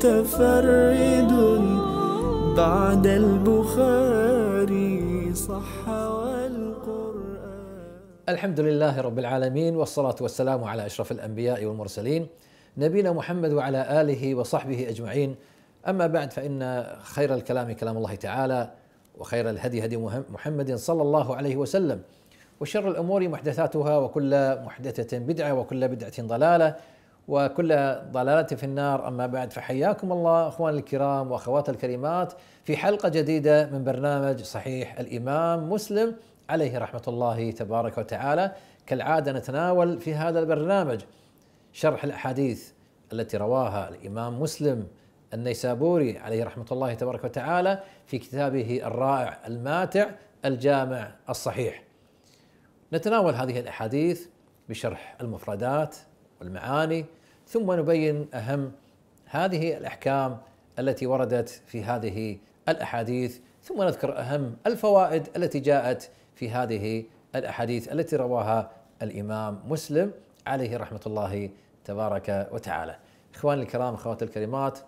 متفرد. بعد البخاري صح والقرآن. الحمد لله رب العالمين والصلاة والسلام على أشرف الأنبياء والمرسلين نبينا محمد وعلى آله وصحبه أجمعين. أما بعد فإن خير الكلام كلام الله تعالى وخير الهدي هدي محمد صلى الله عليه وسلم وشر الأمور محدثاتها وكل محدثة بدعة وكل بدعة ضلالة. وكل ضلالة في النار. أما بعد فحياكم الله أخواني الكرام وأخوات الكريمات في حلقة جديدة من برنامج صحيح الإمام مسلم. عليه رحمة الله تبارك وتعالى. كالعادة نتناول في هذا البرنامج شرح الأحاديث التي رواها الإمام مسلم النيسابوري عليه رحمة الله تبارك وتعالى في كتابه الرائع الماتع الجامع الصحيح. نتناول هذه الأحاديث بشرح المفردات والمعاني ثم نبين أهم هذه الأحكام التي وردت في هذه الأحاديث ثم نذكر أهم الفوائد التي جاءت في هذه الأحاديث التي رواها الإمام مسلم عليه رحمة الله تبارك وتعالى. إخواني الكرام اخواتي الكريمات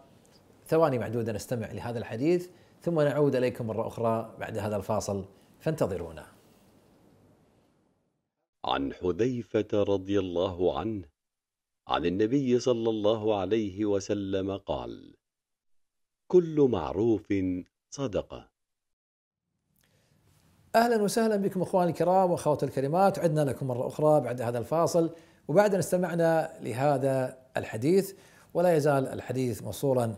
ثواني معدوده نستمع لهذا الحديث ثم نعود إليكم مرة أخرى بعد هذا الفاصل فانتظرونا. عن حذيفة رضي الله عنه عن النبي صلى الله عليه وسلم قال كل معروف صدقة. أهلا وسهلا بكم أخواني الكرام واخواتي الكريمات عدنا لكم مرة أخرى بعد هذا الفاصل وبعد ان استمعنا لهذا الحديث ولا يزال الحديث موصولا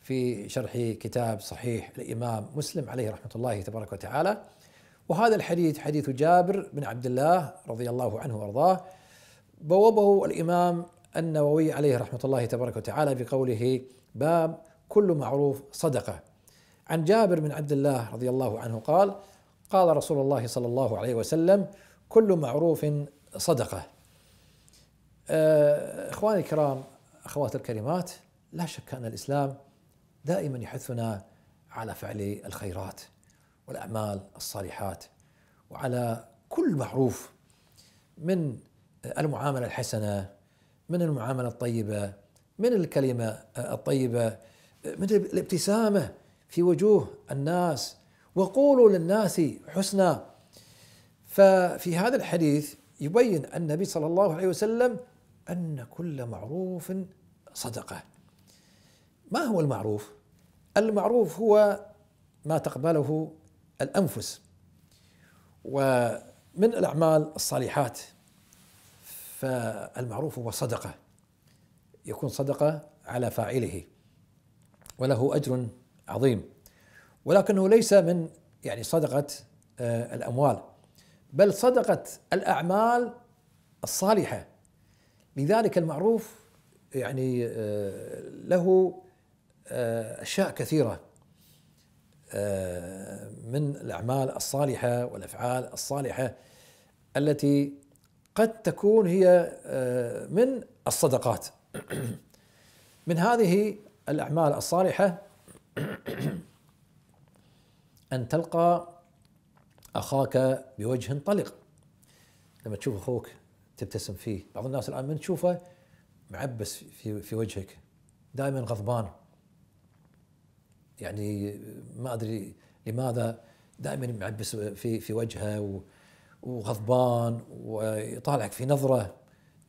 في شرح كتاب صحيح الإمام مسلم عليه رحمة الله تبارك وتعالى. وهذا الحديث حديث جابر بن عبد الله رضي الله عنه وأرضاه. بوبه الإمام النووي عليه رحمة الله تبارك وتعالى بقوله باب كل معروف صدقة. عن جابر بن عبد الله رضي الله عنه قال قال رسول الله صلى الله عليه وسلم كل معروف صدقة. آه، إخواني الكرام اخواتي الكريمات لا شك أن الإسلام دائما يحثنا على فعل الخيرات والأعمال الصالحات وعلى كل معروف من المعاملة الحسنة من المعاملة الطيبة من الكلمة الطيبة من الابتسامة في وجوه الناس. وقولوا للناس حسنا ففي هذا الحديث يبين النبي صلى الله عليه وسلم أن كل معروف صدقة. ما هو المعروف؟ المعروف هو ما تقبله الأنفس. ومن الأعمال الصالحات. فالمعروف هو صدقة يكون صدقة على فاعله وله أجر عظيم. ولكنه ليس من يعني صدقة آه، الأموال بل صدقة الأعمال الصالحة. لذلك المعروف يعني آه، له آه، أشياء كثيرة من الأعمال الصالحة والأفعال الصالحة التي قد تكون هي آه، من الصدقات. من هذه الأعمال الصالحة أن تلقى أخاك بوجه طلق. لما تشوف أخوك تبتسم فيه. بعض الناس الآن من تشوفه معبس في في وجهك. دائما غضبان. يعني ما أدري لماذا دائما معبس في في وجهه وغضبان ويطالعك في نظرة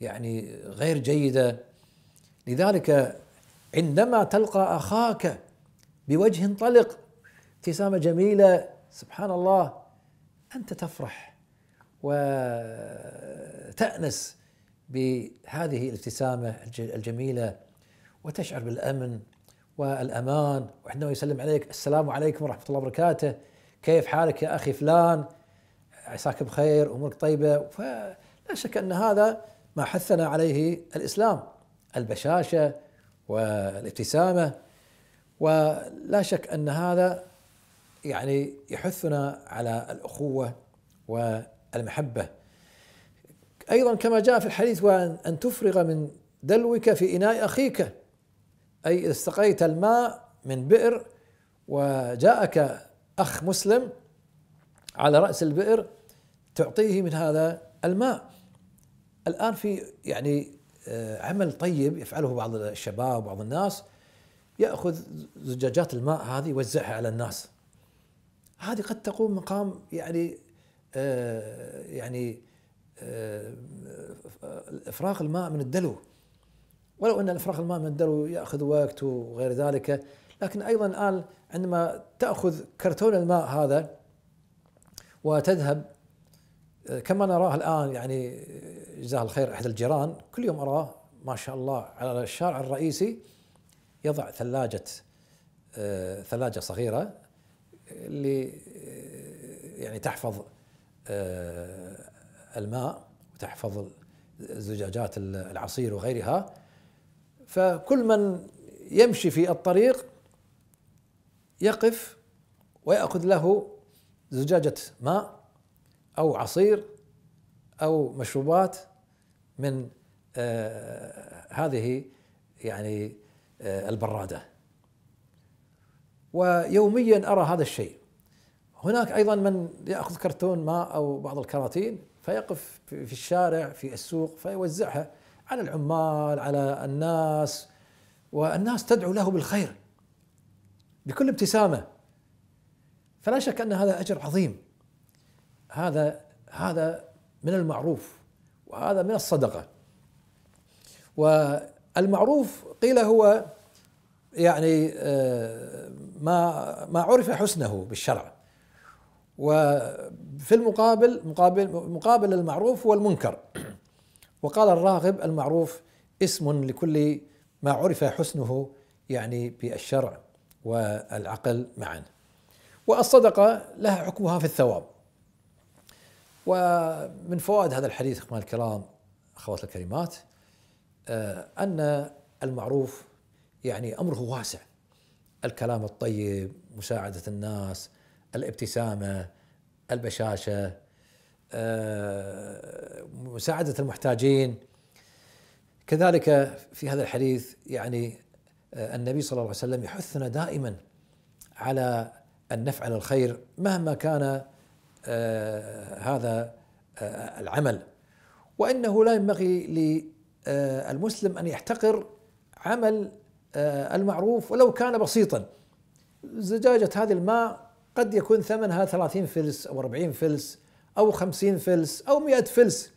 يعني غير جيدة. لذلك عندما تلقى أخاك بوجه طلق ابتسامة جميلة سبحان الله أنت تفرح وتأنس بهذه الابتسامة الجميلة وتشعر بالأمن والأمان. وعندما يسلم عليك السلام عليكم ورحمة الله وبركاته. كيف حالك يا أخي فلان؟ عساك بخير أمورك طيبة. فلا شك أن هذا ما حثنا عليه الإسلام. البشاشة والابتسامة. ولا شك أن هذا يعني يحثنا على الأخوة والمحبة. أيضا كما جاء في الحديث وان تفرغ من دلوك في إناء أخيك. أي إذا استقيت الماء من بئر وجاءك أخ مسلم على رأس البئر تعطيه من هذا الماء. الآن في يعني آه، عمل طيب يفعله بعض الشباب وبعض الناس يأخذ زجاجات الماء هذه يوزعها على الناس. هذه قد تقوم مقام يعني آه يعني آه إفراغ الماء من الدلو. ولو أن إفراغ الماء من الدلو يأخذ وقت وغير ذلك لكن أيضا الآن عندما تأخذ كرتون الماء هذا وتذهب كما نراه الآن يعني جزاه الخير أحد الجيران كل يوم أراه ما شاء الله على الشارع الرئيسي يضع ثلاجة آه، ثلاجة صغيرة اللي آه، يعني تحفظ الماء وتحفظ زجاجات العصير وغيرها. فكل من يمشي في الطريق يقف ويأخذ له زجاجة ماء أو عصير أو مشروبات من آه هذه يعني آه البرادة. ويوميا أرى هذا الشيء. هناك أيضا من يأخذ كرتون ماء أو بعض الكراتين فيقف في الشارع في السوق فيوزعها على العمال على الناس والناس تدعو له بالخير بكل ابتسامة. فلا شك أن هذا أجر عظيم. هذا هذا من المعروف وهذا من الصدقة. والمعروف قيل هو يعني آه، ما ما عرف حسنه بالشرع. وفي المقابل مقابل مقابل المعروف هو المنكر. وقال الراغب المعروف اسم لكل ما عرف حسنه يعني بالشرع والعقل معا. والصدقة لها حكمها في الثواب. ومن فوائد هذا الحديث اخوان الكرام أخوات الكريمات آه، أن المعروف يعني أمره واسع. الكلام الطيب مساعدة الناس الابتسامة البشاشة آه، مساعدة المحتاجين. كذلك في هذا الحديث يعني آه، النبي صلى الله عليه وسلم يحثنا دائما على أن نفعل الخير مهما كان هذا آه، العمل. وإنه لا ينبغي للمسلم أن يحتقر عمل المعروف ولو كان بسيطا. زجاجة هذه الماء قد يكون ثمنها 30 فلس أو 40 فلس أو 50 فلس أو 100 فلس.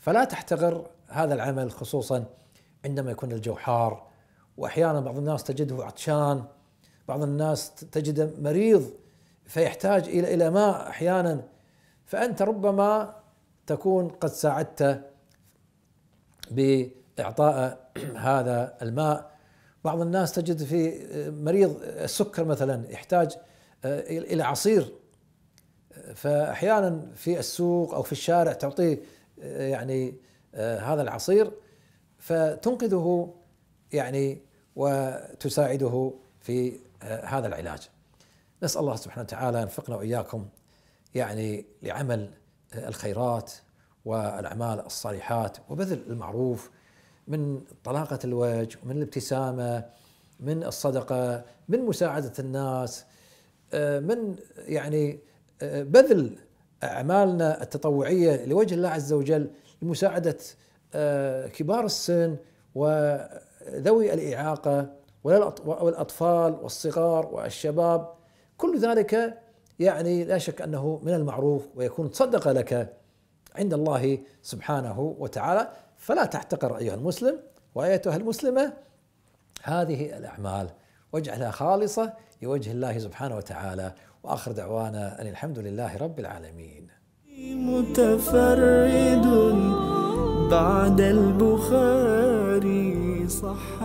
فلا تحتقر هذا العمل خصوصا عندما يكون الجو حار. واحيانا بعض الناس تجده عطشان بعض الناس تجده مريض فيحتاج إلى إلى ماء أحيانا. فأنت ربما تكون قد ساعدت بإعطاء هذا الماء. بعض الناس تجد في مريض السكر مثلا يحتاج إلى عصير. فأحيانا في السوق أو في الشارع تعطيه يعني هذا العصير. فتنقذه يعني وتساعده في آه، هذا العلاج. نسأل الله سبحانه وتعالى ينفقنا وإياكم يعني لعمل آه، الخيرات والأعمال الصالحات وبذل المعروف من طلاقة الوجه ومن الابتسامة من الصدقة من مساعدة الناس آه، من يعني بذل أعمالنا التطوعية لوجه الله عز وجل لمساعدة كبار السن وذوي الإعاقة والأطفال والصغار والشباب. كل ذلك يعني لا شك أنه من المعروف ويكون صدقة لك عند الله سبحانه وتعالى. فلا تحتقر أيها المسلم وأيتها المسلمة هذه الأعمال واجعلها خالصة لوجه الله سبحانه وتعالى. وآخر دعوانا أن الحمد لله رب العالمين. متفرد بعد البخاري صح